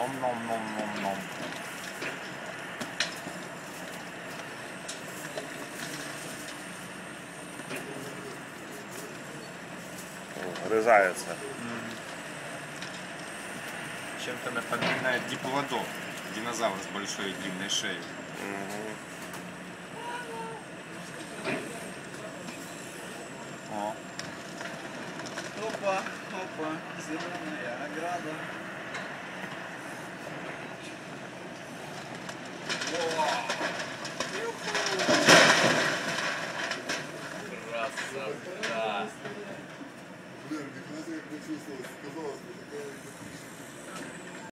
Ом-ном-ном-ном-ном. О, Грызается. Чем-то напоминает диплодок. Динозавр с большой и длинной шеей. Мгм. О, Опа, опа, зеленая ограда. Блин, никогда себя не почувствовал. Казалось бы,